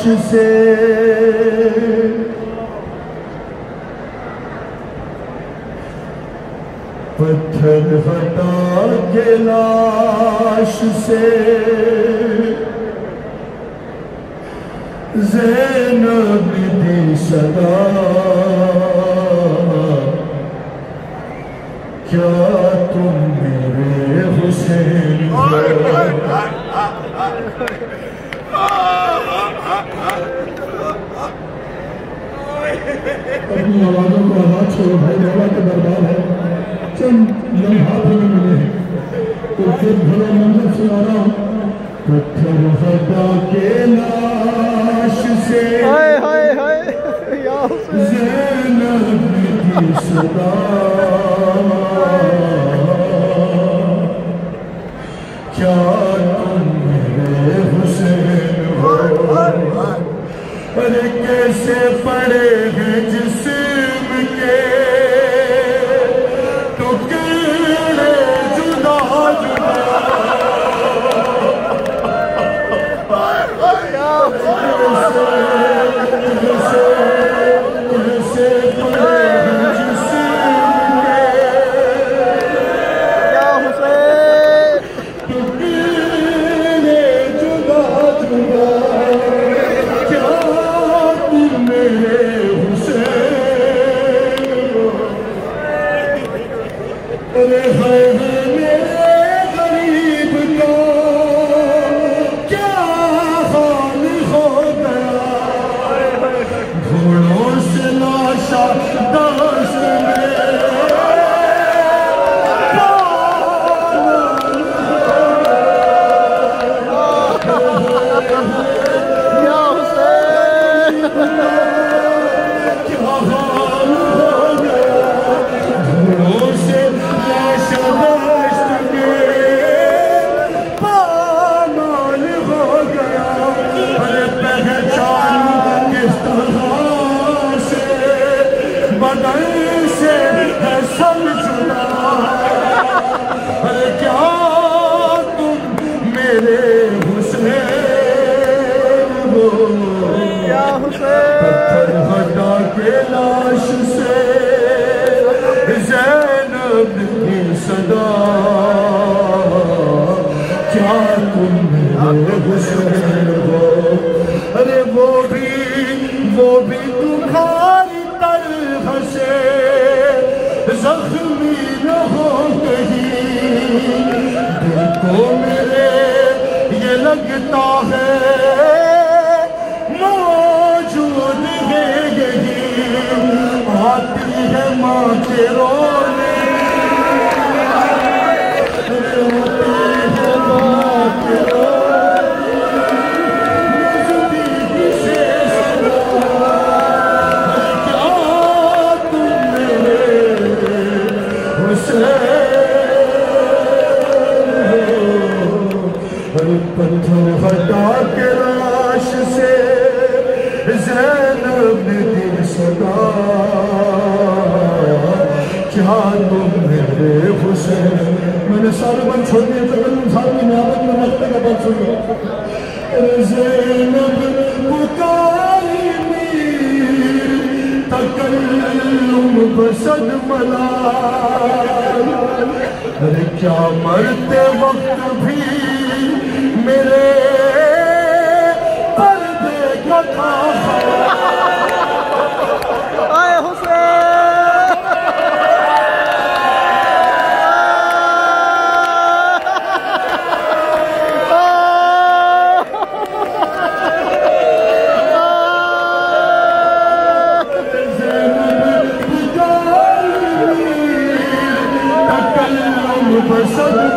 لاش سے پتھر ہٹا کے لاش سے زینب دی صدا کیا تم میرے حسین اپنی آوازوں کو آواز چھوڑو بھائی مولا کے دربار ہے چند لمحات ہمیں ملے ہیں تو پھر بھلا منظر سے آ رہا ہوں پتھر خدا کے لاش سے ہائے ہائے ہائے زینب کی صدا۔ Hare Hare حسین پتھر ہٹا کے لاش سے زینب کی صدا کیا تم میرے حسین ہو ارے وہ بھی وہ بھی تمہاری طرح سے زخمی نہ ہو کہیں دل کو میرے یہ لگتا ہے موجود ہے زینب نے دی صدا کیا تم میرے حسین۔ میں نے سارے بند چھوڑ دیے تکلم صاحب کی نعمت میں مقتے کا بند سن زینب پکاری میر تکلم بسد ملال۔ ارے کیا مرتے وقت بھی میرے person.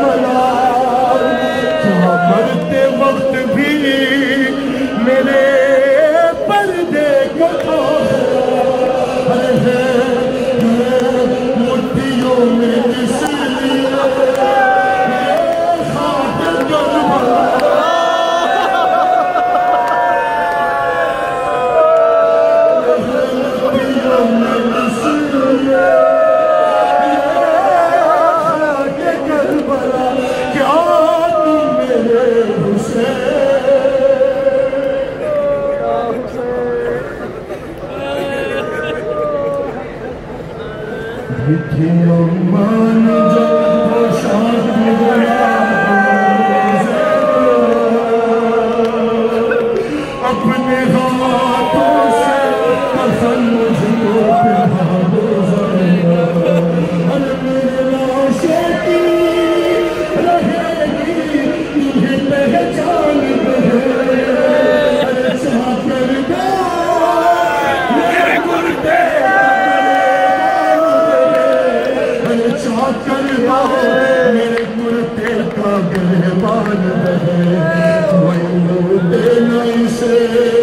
Tu ain't no better,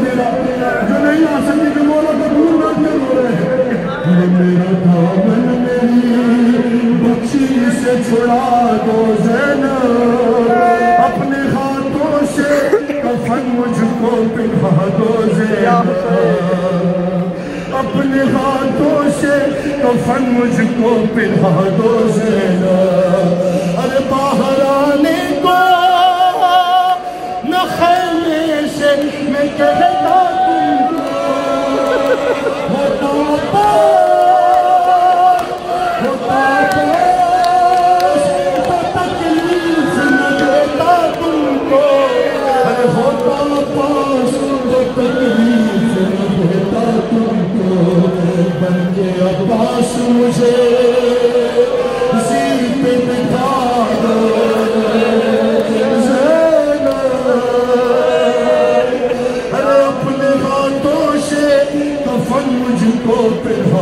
اپنے ہاتھوں سے کفن مجھ کو پہنا دو زینب ارے باہر کے مجھے زیر پہ بٹھا دو۔ اپنے ہاتھوں سے کفن مجھ کو پہنا